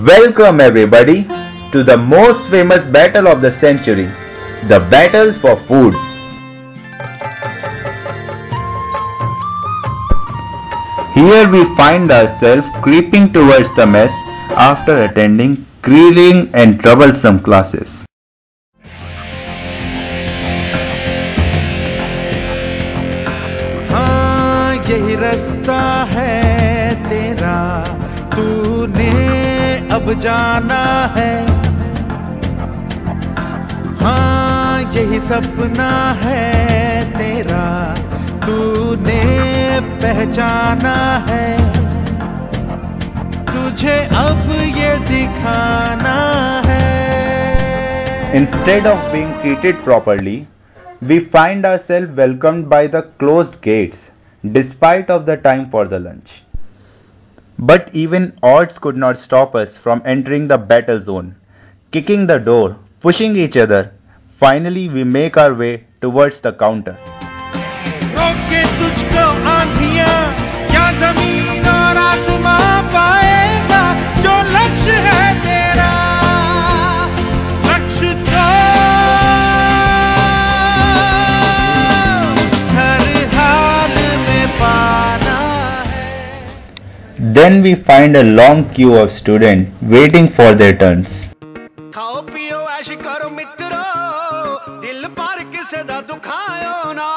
Welcome everybody to the most famous battle of the century, the battle for food. Here we find ourselves creeping towards the mess after attending grueling and troublesome classes. हाँ यही रास्ता है तेरा तूने अब जाना है हाँ यही सपना है तेरा तूने पहचाना है तुझे अब ये दिखाना है Instead of being treated properly, we find ourselves welcomed by the closed gates despite of the time for the lunch. But even odds could not stop us from entering the battle zone, kicking the door, pushing each other. Finally, we make our way towards the counter. Then we find a long queue of students waiting for their turns. ਖਾਓ ਪੀਓ ਐਸ਼ ਕਰੋ ਮਿੱਤਰੋ ਦਿਲ ਪਰ ਕਿਸੇ ਦਾ ਦੁਖਾਇਓ ਨਾ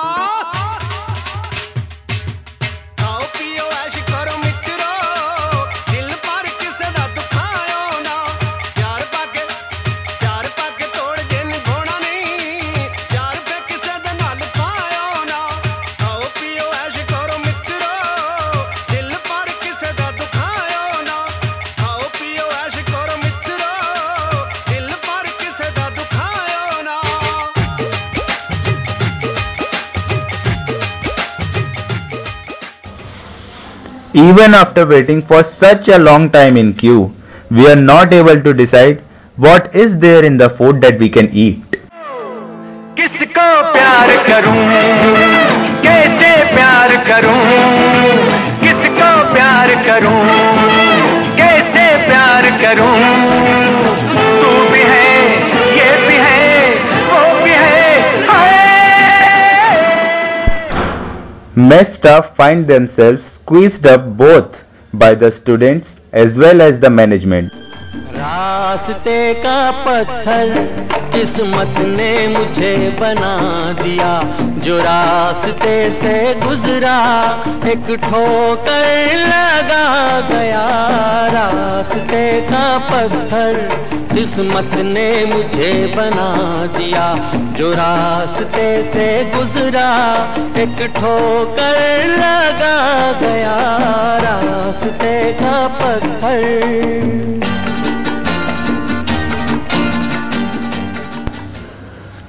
Even after waiting for such a long time in queue, we are not able to decide what is there in the food that we can eat. किसको प्यार करूं कैसे प्यार करूं किसको प्यार करूं कैसे प्यार करूं Mess staff find themselves squeezed up both by the students as well as the management. रास्ते का पत्थर किस्मत ने मुझे बना दिया जो रास्ते से गुजरा एक ठोकर लगा गया रास्ते का पत्थर किस्मत ने मुझे बना दिया जो रास्ते से गुजरा एक ठोकर लगा गया रास्ते का पत्थर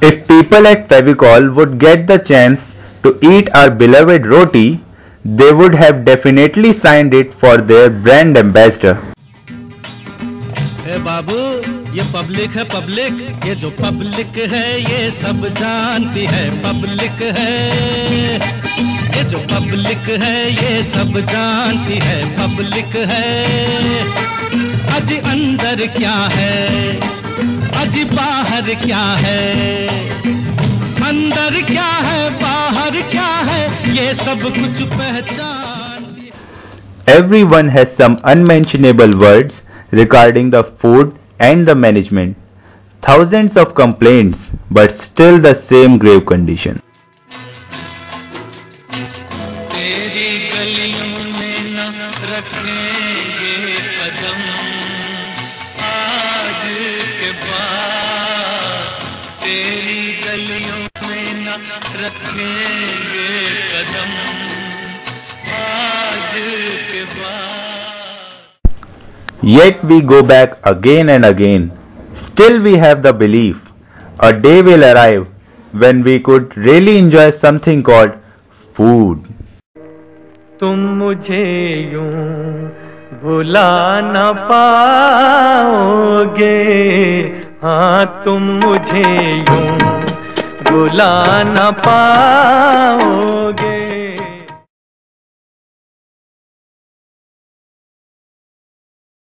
If people at Fevicol would get the chance to eat our beloved roti, they would have definitely signed it for their brand ambassador. ए बाबू ये पब्लिक है पब्लिक ये जो पब्लिक है, ये सब जानती है पब्लिक है। ये जो पब्लिक है, ये सब जानती है पब्लिक है। अजी अंदर क्या है? अजी बाहर क्या है? अंदर क्या है, बाहर क्या है? ये सब कुछ पहचान Everyone has some unmentionable words regarding the food and the management. Thousands of complaints, but still the same grave condition. तेरी गलियों में न रखेंगे Yet we go back again and again. Still we have the belief a day will arrive when we could really enjoy something called food. तुम मुझे यूं भुला न पाओगे हाँ तुम मुझे यूं भुला न पाओगे